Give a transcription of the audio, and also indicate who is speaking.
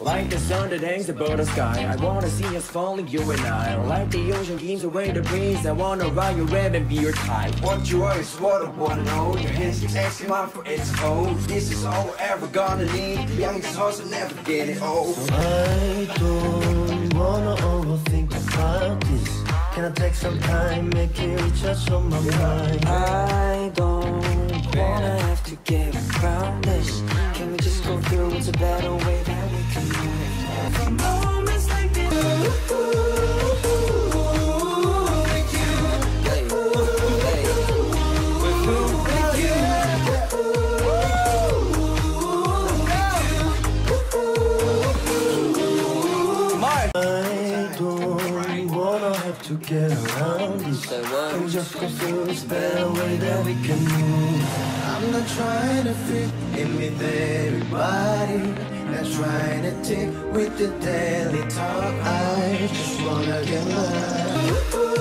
Speaker 1: Like the sun that hangs above the sky. I wanna see us falling, you and I. Like the ocean keeps away the breeze I wanna ride your web and be your tide.
Speaker 2: What you are is what I wanna know. Your hands keep asking mine for its own This is all we're ever gonna need. The youngest horse will never get it old.
Speaker 3: I don't wanna overthink about this. Can I take some time, make it just on my mind?
Speaker 4: I don't it's a better way that we can move with you, with who, with you
Speaker 3: I don't wanna have to get around this. We just way that we can move I'm not trying to fit in with everybody Not trying to tick with the daily talk. I just wanna get love